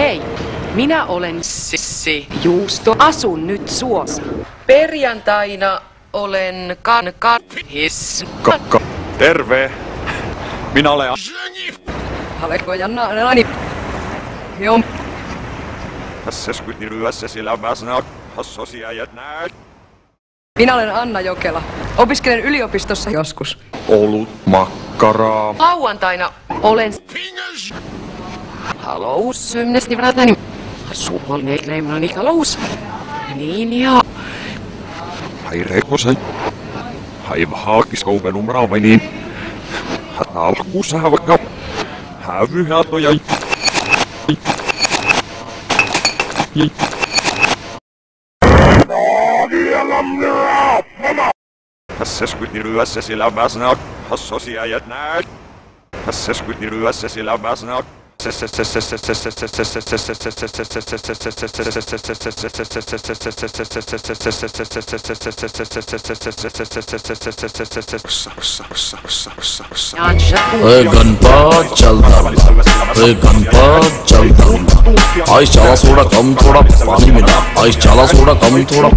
Hei, minä olen Sissi Juusto. Asun nyt Suossa. Perjantaina olen kan kan his. Kakka. Terve. Minä olen... Haleko ja nani. Joo. Tässä skuit ryössä sillä mäsnä. Hassosia ja näet. Minä olen Anna Jokela. Opiskelen yliopistossa joskus. Olut, makkaraa. Lauantaina olen Halous, symnesti vratani. Suol neikleimani halous. Niin ja Hai rekosen. Hai haakkiskoupen umraavainiin. Hätä alkuussa vaikka. Hävyhätoja. Tässä skuit ryössä sillä mäsnä. Hassosia ja näet. Tässä skuit ryössä sillä mäsnä. ए चलता ए चलता आइस चला थोड़ा कम थोड़ा पानी मिला आइस चला थोड़ा कम थोड़ा